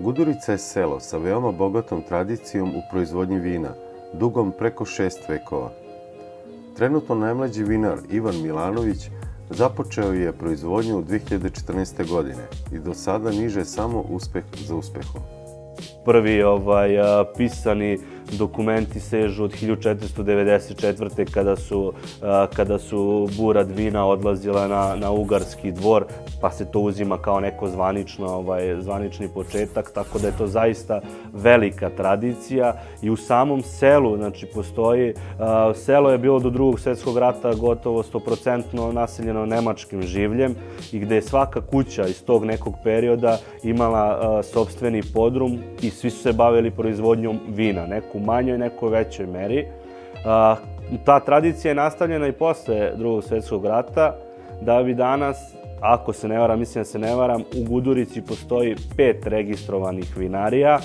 Gudurica je selo sa veoma bogatom tradicijom u proizvodnji vina, dugom preko šest vekova. Trenutno najmlađi vinar Ivan Milanović započeo je proizvodnju u 2014. godine i do sada niže samo uspeh za uspehom. Prvi ovaj, pisani dokumenti sežu od 1494. kada su, kada su burad vina odlazila na, na ugarski dvor, pa se to uzima kao neko zvanično, ovaj, zvanični početak, tako da je to zaista velika tradicija i u samom selu, znači postoji, selo je bilo do drugog svetskog rata gotovo 100% naseljeno nemačkim življem i gde je svaka kuća iz tog nekog perioda imala sobstveni podrum i svi su se bavili proizvodnjom vina, neku manjoj, nekoj većoj meri. Ta tradicija je nastavljena i posle drugog svetskog rata, da bi danas ako se ne varam, mislim da se ne varam, u Gudurici postoji pet registrovanih vinarija,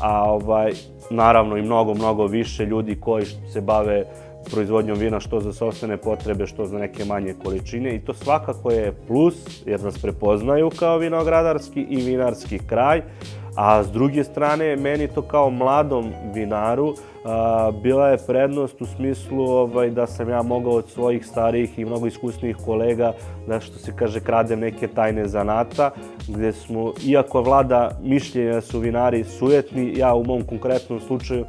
a ovaj, naravno i mnogo, mnogo više ljudi koji se bave proizvodnjom vina što za sobstvene potrebe, što za neke manje količine i to svakako je plus jer nas prepoznaju kao vinogradarski i vinarski kraj, a s druge strane meni to kao mladom vinaru a, bila je prednost u smislu ovaj, da sam ja mogao od svojih starijih i mnogo iskusnijih kolega da što se kaže kradem neke tajne zanata gde smo, iako vlada mišljenja da su vinari sujetni, ja u mom konkretnom slučaju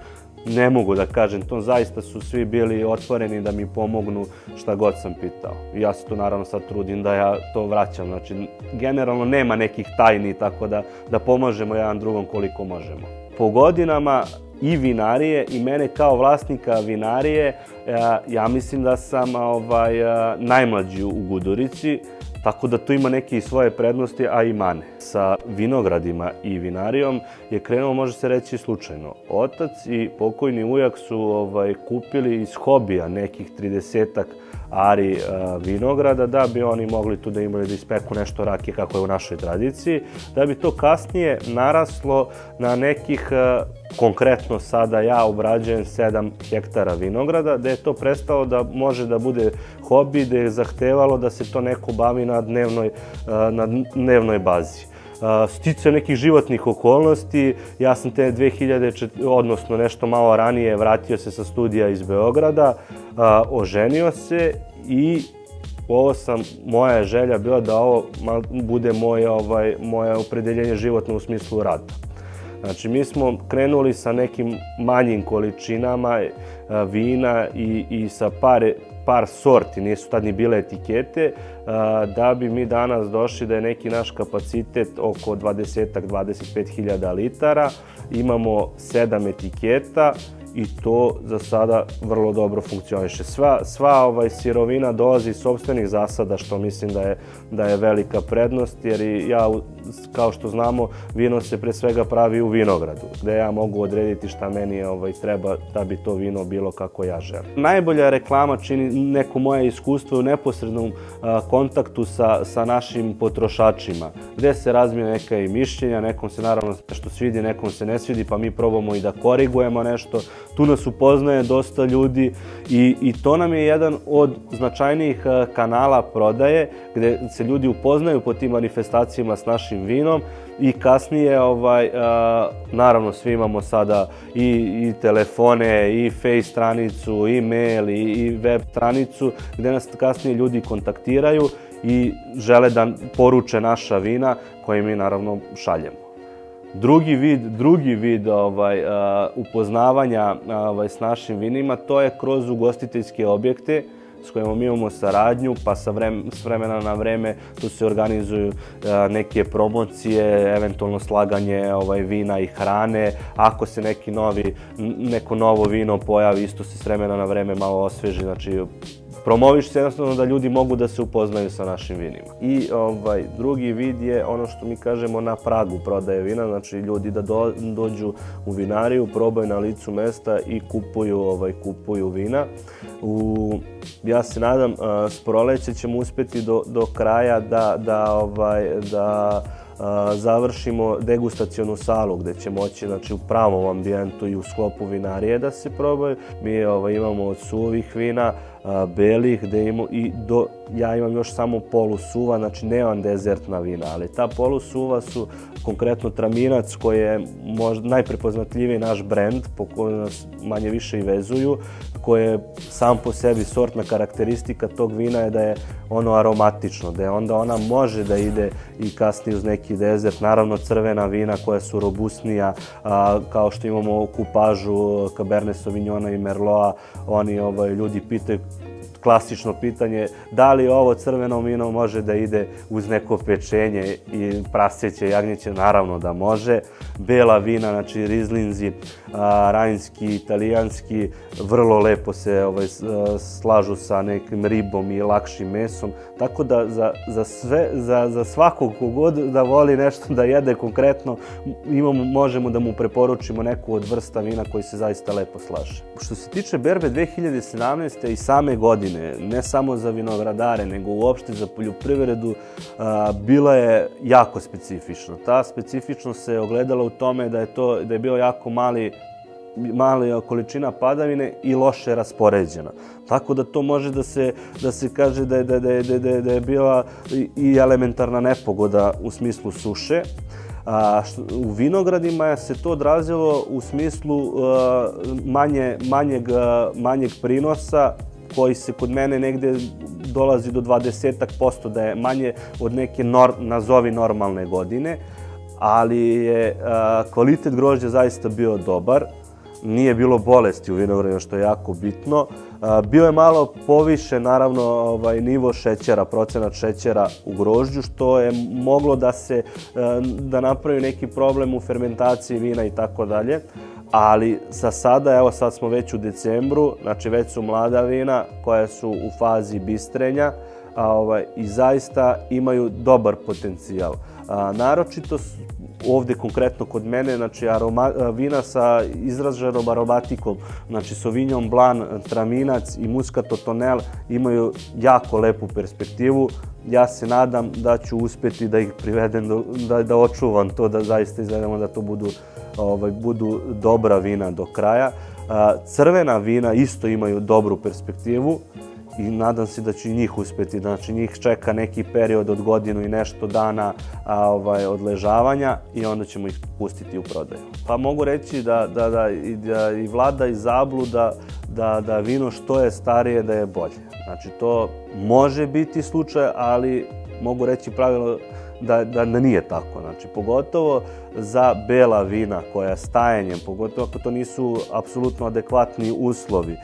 ne mogu da kažem to, zaista su svi bili otvoreni da mi pomognu šta god sam pitao. Ja se tu naravno sad trudim da ja to vraćam, znači generalno nema nekih tajni, tako da, da pomažemo jedan drugom koliko možemo. Po godinama i vinarije i mene kao vlasnika vinarije, ja, ja mislim da sam ovaj, najmlađi u Gudurici, Tako da tu ima neke svoje prednosti, a i mane. Sa vinogradima i vinarijom je krenuo, može se reći, slučajno. Otac i pokojni ujak su ovaj, kupili iz hobija nekih 30 ari uh, vinograda da bi oni mogli tu da imali da ispeku nešto rakije kako je u našoj tradiciji, da bi to kasnije naraslo na nekih uh, konkretno sada ja obrađujem 7 hektara vinograda, da je to prestalo da može da bude hobi, da je zahtevalo da se to neko bavi na dnevnoj, na dnevnoj bazi stice nekih životnih okolnosti. Ja sam te 2000, odnosno nešto malo ranije, vratio se sa studija iz Beograda, oženio se i ovo sam, moja želja bila da ovo bude moje, ovaj, moje opredeljenje životno u smislu rada. Znači, mi smo krenuli sa nekim manjim količinama e, vina i, i sa par, par sorti, nisu tad ni bile etikete, da bi mi danas došli da je neki naš kapacitet oko 20-25 hiljada litara. Imamo sedam etiketa i to za sada vrlo dobro funkcioniše. Sva, sva ovaj sirovina dolazi iz sobstvenih zasada, što mislim da je, da je velika prednost, jer ja, kao što znamo, vino se pre svega pravi u vinogradu, gde ja mogu odrediti šta meni ovaj, treba da bi to vino bilo kako ja želim. Najbolja reklama čini neko moje iskustvo u neposrednom a, kontaktu sa, sa našim potrošačima, gde se razmije neka i mišljenja, nekom se naravno nešto svidi, nekom se ne svidi, pa mi probamo i da korigujemo nešto, tu nas upoznaje dosta ljudi i, i to nam je jedan od značajnijih kanala prodaje gde se ljudi upoznaju po tim manifestacijama s našim vinom i kasnije ovaj a, naravno svi imamo sada i, i telefone i face stranicu i mail i, i web stranicu gde nas kasnije ljudi kontaktiraju i žele da poruče naša vina koje mi naravno šaljemo. Drugi vid, drugi vid ovaj, uh, upoznavanja ovaj, s našim vinima, to je kroz ugostiteljske objekte s kojima mi imamo saradnju, pa sa vrem, s vremena na vreme tu se organizuju uh, neke promocije, eventualno slaganje ovaj, vina i hrane. Ako se neki novi, neko novo vino pojavi, isto se s vremena na vreme malo osveži, znači promoviš se jednostavno da ljudi mogu da se upoznaju sa našim vinima. I ovaj drugi vid je ono što mi kažemo na pragu prodaje vina, znači ljudi da do, dođu u vinariju, probaju na licu mesta i kupuju ovaj kupuju vina. U ja se nadam s proleće ćemo uspeti do, do kraja da da ovaj da završimo degustacionu salu gde će moći znači, u pravom ambijentu i u sklopu vinarije da se probaju. Mi ovaj, imamo od suvih vina belih, gde imamo i do, ja imam još samo polusuva, znači nemam dezertna vina, ali ta polusuva su konkretno Traminac koji je možda najprepoznatljiviji naš brend po kojem nas manje više i vezuju, koje je sam po sebi sortna karakteristika tog vina je da je ono aromatično, da je onda ona može da ide i kasnije uz neki dezert. Naravno crvena vina koja su robustnija, a, kao što imamo kupažu Cabernet Sauvignona i Merloa, oni ovaj, ljudi pitaju klasično pitanje da li ovo crveno vino može da ide uz neko pečenje i praseće, jagnjeće, naravno da može. Bela vina, znači rizlinzi, rajinski, italijanski, vrlo lepo se ovaj, slažu sa nekim ribom i lakšim mesom. Tako da za, za, sve, za, za svakog kogod da voli nešto da jede konkretno, imamo, možemo da mu preporučimo neku od vrsta vina koji se zaista lepo slaže. Što se tiče berbe 2017. i same godine, ne samo za vinogradare, nego uopšte za poljoprivredu, bila je jako specifična. Ta specifičnost se ogledala u tome da je, to, da je bio jako mali mala količina padavine i loše raspoređena. Tako da to može da se, da se kaže da je, da, da, da je bila i elementarna nepogoda u smislu suše. A, u vinogradima se to odrazilo u smislu manje, manjeg, manjeg prinosa koji se kod mene negde dolazi do 20% da je manje od neke nor, nazovi normalne godine, ali je a, kvalitet grožđa zaista bio dobar nije bilo bolesti u vinogradima, što je jako bitno. Bio je malo poviše, naravno, ovaj, nivo šećera, procenat šećera u grožđu, što je moglo da se, da napravi neki problem u fermentaciji vina i tako dalje. Ali za sada, evo sad smo već u decembru, znači već su mlada vina koja su u fazi bistrenja a, ovaj, i zaista imaju dobar potencijal. A, naročito ovde konkretno kod mene, znači aroma, vina sa izraženom aromatikom, znači Sauvignon Blanc, Traminac i Muscato Tonel imaju jako lepu perspektivu. Ja se nadam da ću uspeti da ih privedem, do, da, da očuvam to, da zaista izvedemo da to budu, ovaj, budu dobra vina do kraja. Crvena vina isto imaju dobru perspektivu i nadam se da će i njih uspeti. Znači njih čeka neki period od godinu i nešto dana a, ovaj, odležavanja i onda ćemo ih pustiti u prodaju. Pa mogu reći da, da, da, i, da i vlada i zablu da, da, da vino što je starije da je bolje. Znači to može biti slučaj, ali mogu reći pravilo da, da, da nije tako. Znači, pogotovo za bela vina koja stajanjem, pogotovo ako to nisu apsolutno adekvatni uslovi,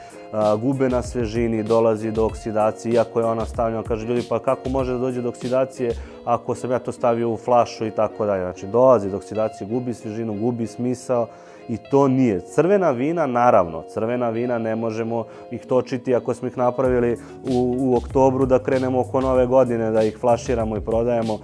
gube na svežini, dolazi do oksidacije, iako je ona stavljena, kaže ljudi, pa kako može da dođe do oksidacije ako sam ja to stavio u flašu i tako dalje. Znači, dolazi do oksidacije, gubi svežinu, gubi smisao i to nije. Crvena vina, naravno, crvena vina ne možemo ih točiti ako smo ih napravili u, u oktobru da krenemo oko nove godine, da ih flaširamo i prodajemo.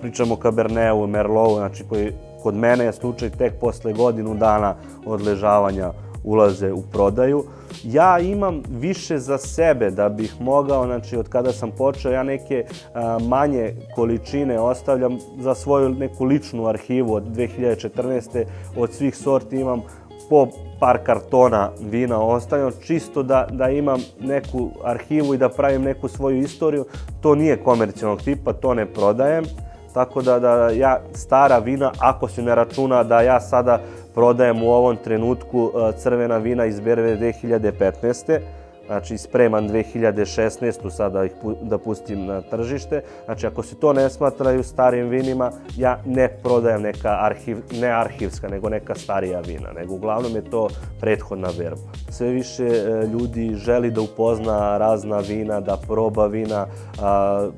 pričamo o Cabernetu, Merlotu, znači koji kod mene je slučaj tek posle godinu dana odležavanja ulaze u prodaju. Ja imam više za sebe da bih mogao, znači od kada sam počeo, ja neke a, manje količine ostavljam za svoju neku ličnu arhivu od 2014. Od svih sorti imam po par kartona vina ostavljam, čisto da, da imam neku arhivu i da pravim neku svoju istoriju. To nije komercijalnog tipa, to ne prodajem. Tako da, da ja stara vina, ako se ne računa da ja sada prodajem u ovom trenutku e, crvena vina iz berve 2015 znači spreman 2016. sada ih da pustim na tržište. Znači ako se to ne smatraju starim vinima, ja ne prodajem neka arhiv, ne arhivska, nego neka starija vina, nego uglavnom je to prethodna verba. Sve više e, ljudi želi da upozna razna vina, da proba vina,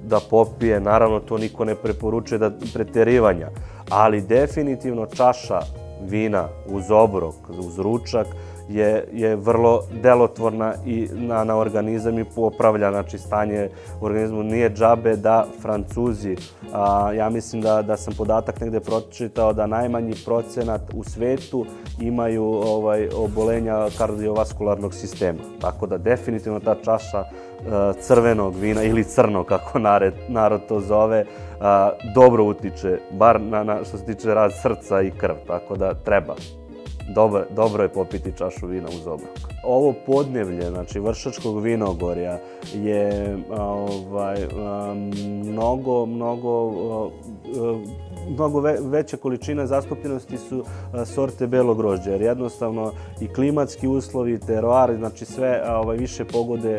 da popije, naravno to niko ne preporučuje da preterivanja, ali definitivno čaša vina uz obrok, uz ručak, je, je vrlo delotvorna i na, na organizam i popravlja znači, stanje u organizmu. Nije džabe da Francuzi, a, ja mislim da, da sam podatak negde pročitao da najmanji procenat u svetu imaju ovaj obolenja kardiovaskularnog sistema. Tako da definitivno ta čaša e, crvenog vina ili crno kako narod, narod to zove, a, dobro utiče, bar na, na, što se tiče raz srca i krv, tako da treba dobro, dobro je popiti čašu vina uz obrok. Ovo podnevlje, znači Vršačkog vinogorja je ovaj, mnogo, mnogo mnogo ve, veća količina zastupljenosti su sorte belog grožđa, jer jednostavno i klimatski uslovi, teroar, znači sve ovaj, više pogode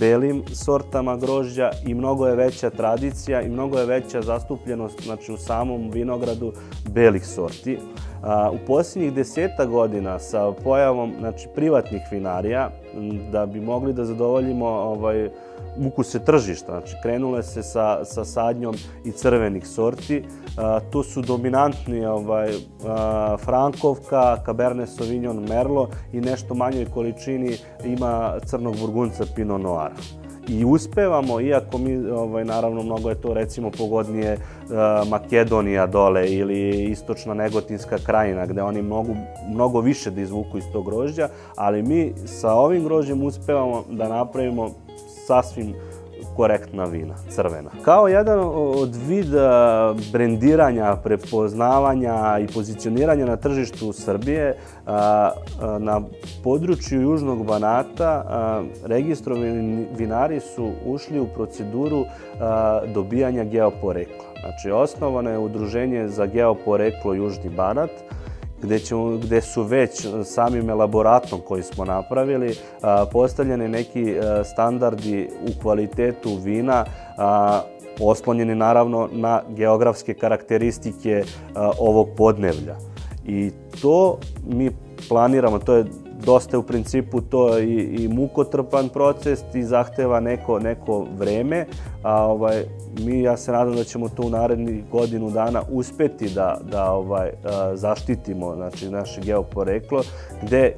belim sortama grožđa i mnogo je veća tradicija i mnogo je veća zastupljenost znači, u samom vinogradu belih sorti. U posljednjih deseta godina sa pojavom znači, privatnih vinarija, da bi mogli da zadovoljimo ovaj, ukuse tržišta. Znači, krenule se sa, sa sadnjom i crvenih sorti. A, tu su dominantni ovaj, a, Frankovka, Cabernet Sauvignon, Merlot i nešto manjoj količini ima crnog burgunca Pinot Noir i uspevamo, iako mi, ovaj, naravno, mnogo je to recimo pogodnije uh, Makedonija dole ili istočna Negotinska krajina, gde oni mogu mnogo više da izvuku iz tog grožđa, ali mi sa ovim grožđem uspevamo da napravimo sasvim korektna vina, crvena. Kao jedan od vida brendiranja, prepoznavanja i pozicioniranja na tržištu Srbije, na području Južnog Banata registrovani vinari su ušli u proceduru dobijanja geoporekla. Znači, osnovano je udruženje za geoporeklo Južni Banat, gde, gde su već samim elaboratom koji smo napravili postavljeni neki standardi u kvalitetu vina, oslonjeni naravno na geografske karakteristike ovog podnevlja. I to mi planiramo, to je dosta u principu to i, i mukotrpan proces i zahteva neko, neko vreme, a ovaj, mi ja se nadam da ćemo to u narednih godinu dana uspeti da, da ovaj, zaštitimo znači, naše geoporeklo, gde,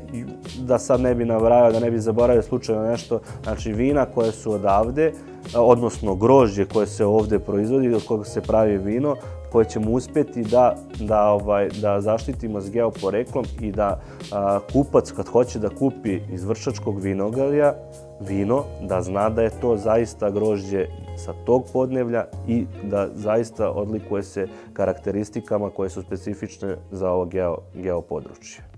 da sad ne bi navrajao, da ne bi zaboravio slučajno nešto, znači vina koje su odavde, odnosno grožđe koje se ovde proizvodi, od koga se pravi vino, koje ćemo uspeti da, da, ovaj, da zaštitimo s geoporeklom i da a, kupac kad hoće da kupi iz vršačkog vinogarja vino, da zna da je to zaista grožđe sa tog podnevlja i da zaista odlikuje se karakteristikama koje su specifične za ovo geo, geopodručje.